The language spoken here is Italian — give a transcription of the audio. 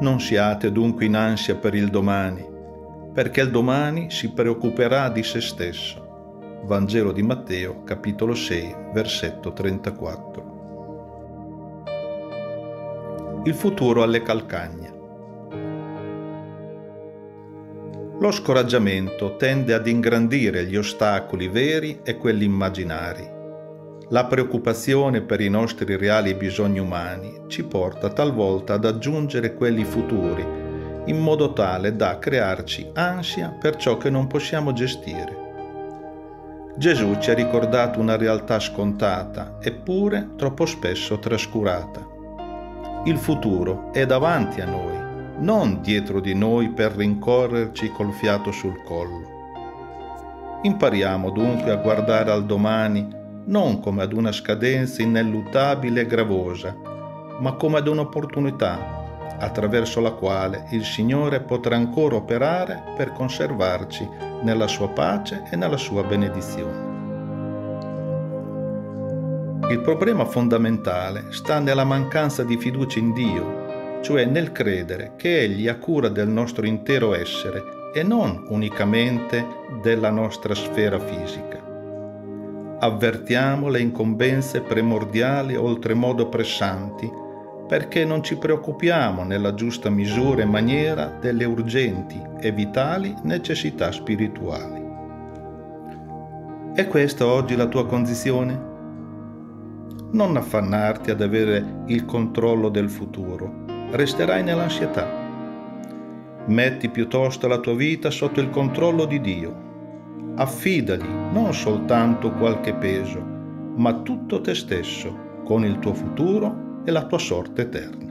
Non siate dunque in ansia per il domani, perché il domani si preoccuperà di se stesso. Vangelo di Matteo, capitolo 6, versetto 34. Il futuro alle calcagna. Lo scoraggiamento tende ad ingrandire gli ostacoli veri e quelli immaginari. La preoccupazione per i nostri reali bisogni umani ci porta talvolta ad aggiungere quelli futuri, in modo tale da crearci ansia per ciò che non possiamo gestire. Gesù ci ha ricordato una realtà scontata, eppure troppo spesso trascurata. Il futuro è davanti a noi non dietro di noi per rincorrerci col fiato sul collo. Impariamo dunque a guardare al domani non come ad una scadenza ineluttabile e gravosa, ma come ad un'opportunità attraverso la quale il Signore potrà ancora operare per conservarci nella sua pace e nella sua benedizione. Il problema fondamentale sta nella mancanza di fiducia in Dio cioè nel credere che Egli ha cura del nostro intero essere e non unicamente della nostra sfera fisica. Avvertiamo le incombenze primordiali oltremodo pressanti perché non ci preoccupiamo nella giusta misura e maniera delle urgenti e vitali necessità spirituali. È questa oggi la tua condizione? Non affannarti ad avere il controllo del futuro, resterai nell'ansietà. Metti piuttosto la tua vita sotto il controllo di Dio. Affidagli non soltanto qualche peso, ma tutto te stesso, con il tuo futuro e la tua sorte eterna.